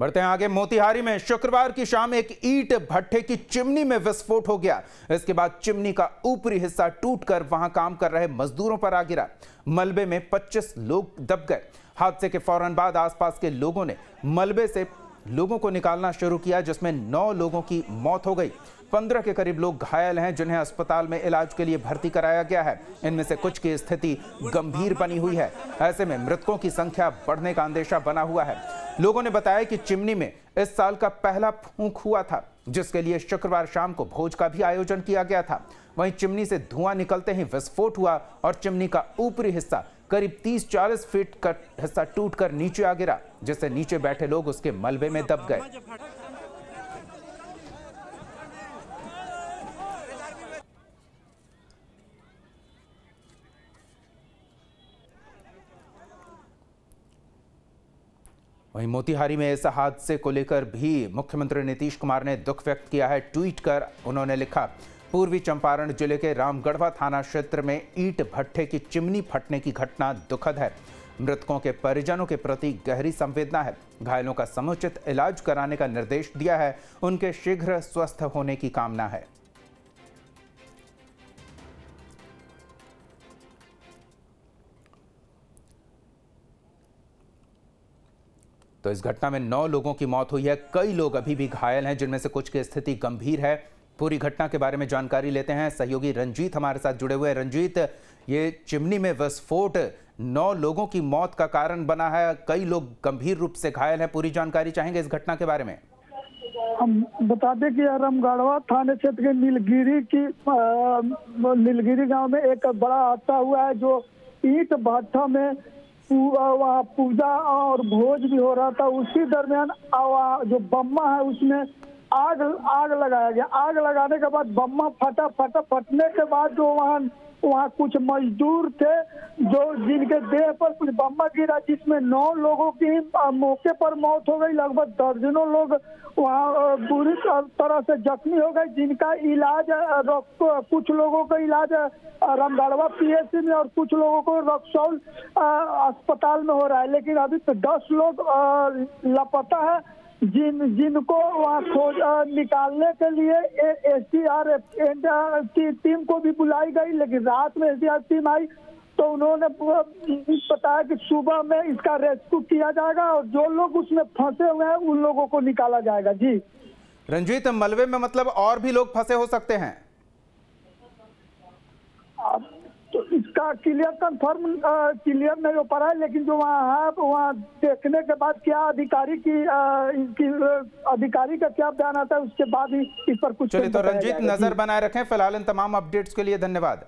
बढ़ते हैं आगे मोतिहारी में। शुक्रवार की शाम एक ईट भट्टे की चिमनी में विस्फोट हो गया। इसके बाद चिमनी का ऊपरी हिस्सा टूटकर वहाँ काम कर रहे मजदूरों पर आ गिरा। मलबे में 25 लोग दब गए। हादसे के फ़ौरन बाद आसपास के लोगों ने मलबे से लोगों को निकालना शुरू किया, जिसमें नौ लोगों की मौत हो गई। पंद्रह के करीब लोग घायल हैं, जिन्हें अस्पताल में इलाज के लिए भर्ती कराया गया है। इनमें से कुछ की स्थिति गंभीर बनी हुई है। ऐसे में मृतकों की संख्या बढ़ने का अंदेशा बना हुआ है। लोगों ने बताया कि चिमनी में इस साल का पहला फूंक हुआ था, जिसके लिए शुक्रवार शाम को भोज का भी आयोजन किया गया था। वहीं चिमनी से धुआँ निकलते ही विस्फोट हुआ और चिमनी का ऊपरी हिस्सा करीब 30-40 फीट का हिस्सा टूटकर नीचे आ गिरा, जिससे नीचे बैठे लोग उसके मलबे में दब गए। वहीं मोतिहारी में इस हादसे को लेकर भी मुख्यमंत्री नीतीश कुमार ने दुख व्यक्त किया है। ट्वीट कर उन्होंने लिखा पूर्वी चंपारण ज़िले के रामगढ़वा थाना क्षेत्र में ईट भट्टे की चिमनी फटने की घटना दुखद है। मृतकों के परिजनों के प्रति गहरी संवेदना है। घायलों का समुचित इलाज कराने का निर्देश दिया है। उनके शीघ्र स्वस्थ होने की कामना है। तो इस घटना में नौ लोगों की मौत हुई है। कई लोग अभी भी घायल हैं, जिनमें से कुछ की स्थिति गंभीर है। पूरी घटना के बारे में जानकारी लेते हैं। सहयोगी रंजीत हमारे साथ जुड़े हुए रंजीत, ये चिमनी में विस्फोट, नौ लोगों की मौत का कारण बना है। कई लोग गंभीर रूप से घायल हैं। पूरी जानकारी चाहेंगे इस घटना के बारे में। हम बता दें कि रामगढ़वा थाने क्षेत्र के नीलगिरी की नीलगिरी गाँव में एक बड़ा हादसा हुआ है, जो ईट भट्टा में वहाँ पूजा और भोज भी हो रहा था। उसी दरमियान जो बम्मा है उसमें आग आग लगाया गया। आग लगाने के बाद बम्मा फटा फटा, फटने के बाद जो वहाँ वहाँ कुछ मजदूर थे, जो जिनके देह पर कुछ बम्बा गिरा, जिसमें नौ लोगों की मौके पर मौत हो गई। लगभग दर्जनों लोग वहाँ बुरी तरह से जख्मी हो गए, जिनका इलाज कुछ लोगों का इलाज रामगढ़वा पीएससी में और कुछ लोगों को रक्सौल अस्पताल में हो रहा है। लेकिन अभी तो दस लोग लापता है। जिन, जिनको वहाँ खोज निकालने के लिए एस टी आर की टीम को भी बुलाई गई, लेकिन रात में एस आर टीम आई तो उन्होंने बताया कि सुबह में इसका रेस्क्यू किया जाएगा और जो लोग उसमें फंसे हुए हैं, उन लोगों को निकाला जाएगा। जी। रंजीत, मलबे में मतलब और भी लोग फंसे हो सकते हैं तो इसका क्लियर कंफर्म क्लियर नहीं हो पा रहा है लेकिन जो वहाँ है वहाँ देखने के बाद क्या अधिकारी की इनकी अधिकारी का क्या बयान आता है उसके बाद ही इस पर कुछ चलिए तो रंजीत नज़र बनाए रखें फ़िलहाल इन तमाम अपडेट्स के लिए धन्यवाद।